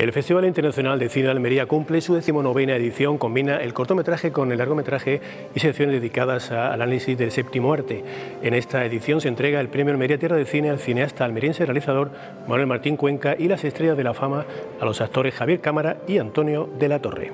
El Festival Internacional de Cine de Almería cumple su decimonovena edición, combina el cortometraje con el largometraje y secciones dedicadas al análisis del séptimo arte. En esta edición se entrega el premio Almería Tierra de Cine al cineasta almeriense realizador Manuel Martín Cuenca y las estrellas de la fama a los actores Javier Cámara y Antonio de la Torre.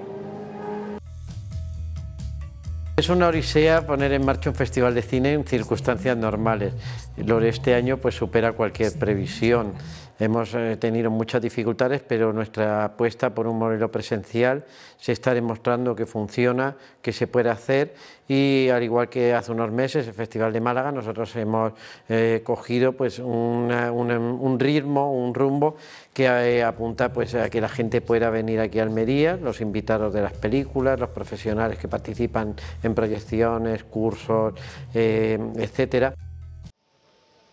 Es una odisea poner en marcha un festival de cine en circunstancias normales. Lo de este año pues supera cualquier previsión. Hemos eh, tenido muchas dificultades, pero nuestra apuesta por un modelo presencial se está demostrando que funciona, que se puede hacer y al igual que hace unos meses el Festival de Málaga, nosotros hemos eh, cogido pues un ritmo, un rumbo que eh, apunta pues a que la gente pueda venir aquí a Almería, los invitados de las películas, los profesionales que participan en proyecciones, cursos, etcétera.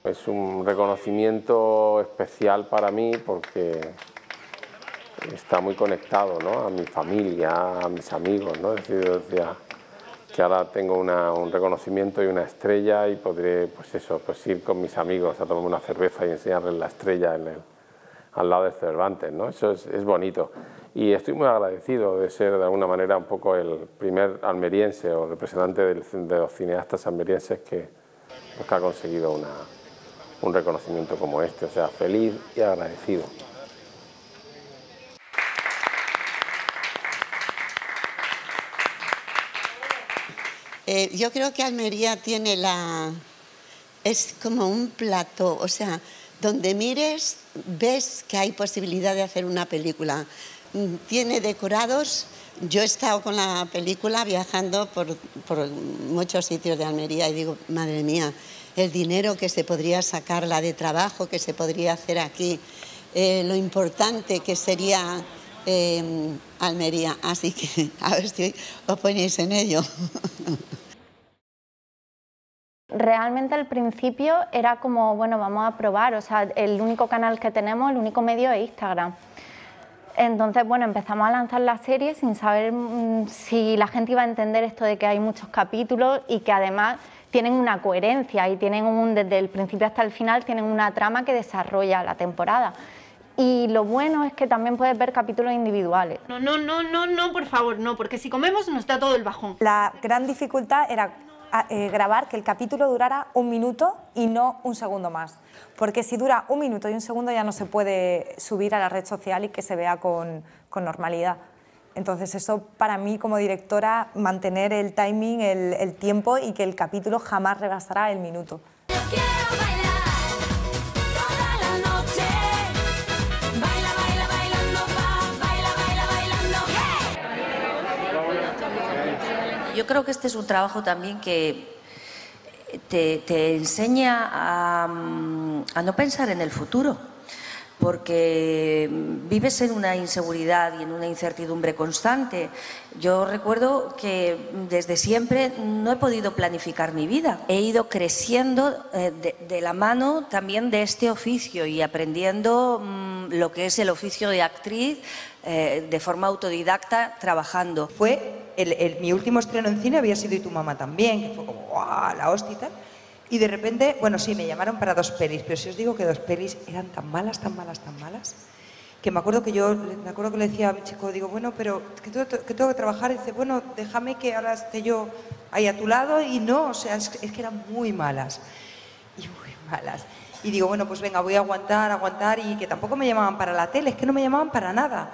Es un reconocimiento especial para mí porque está muy conectado ¿no? a mi familia, a mis amigos. ¿no? Es decir, que ahora tengo un reconocimiento y una estrella y podré pues eso, pues ir con mis amigos a tomarme una cerveza y enseñarles la estrella en el, al lado de Cervantes. ¿no? Eso es, es, bonito. Y estoy muy agradecido de ser de alguna manera un poco el primer almeriense o representante de los cineastas almerienses que, pues, que ha conseguido una, un reconocimiento como este, o sea, feliz y agradecido. Eh, yo creo que Almería tiene la... es como un plato, o sea, donde mires ves que hay posibilidad de hacer una película. Mm, tiene decorados, yo he estado con la película viajando por, por muchos sitios de Almería y digo, madre mía, el dinero que se podría sacar, la de trabajo que se podría hacer aquí, eh, lo importante que sería em, Almería. Así que a ver si os ponéis en ello. Realmente al principio era como, bueno, vamos a probar, o sea, el único canal que tenemos, el único medio es Instagram. Entonces, bueno, empezamos a lanzar la serie sin saber mm, si la gente iba a entender esto de que hay muchos capítulos y que además tienen una coherencia y tienen un, desde el principio hasta el final, tienen una trama que desarrolla la temporada. Y lo bueno es que también puedes ver capítulos individuales. No, no, no, no, no, por favor, no, porque si comemos nos da todo el bajón. La gran dificultad era eh, grabar que el capítulo durara un minuto y no un segundo más. Porque si dura un minuto y un segundo ya no se puede subir a la red social y que se vea con, con normalidad. Entonces eso para mí como directora, mantener el timing, el, tiempo y que el capítulo jamás rebasará el minuto. Yo creo que este es un trabajo también que te, enseña a no pensar en el futuro porque vives en una inseguridad y en una incertidumbre constante. Yo recuerdo que desde siempre no he podido planificar mi vida. He ido creciendo eh, de, la mano también de este oficio y aprendiendo mm, lo que es el oficio de actriz eh, de forma autodidacta, trabajando. Fue mi último estreno en cine había sido Y tu mamá también, que fue como la hostia. Y de repente, bueno, sí, me llamaron para dos pelis, pero si os digo que dos pelis eran tan malas, tan malas, tan malas, que me acuerdo que yo, me acuerdo que le decía a mi chico, digo, bueno, pero que tengo que, tengo que trabajar, dice, bueno, déjame que ahora esté yo ahí a tu lado, y no, o sea, es, es que eran muy malas, y muy malas. Y digo, bueno, pues venga, voy a aguantar, aguantar, y que tampoco me llamaban para la tele, es que no me llamaban para nada.